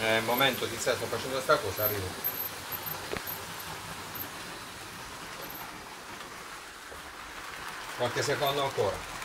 Nel momento di sto facendo questa cosa arrivo. Qualche secondo ancora.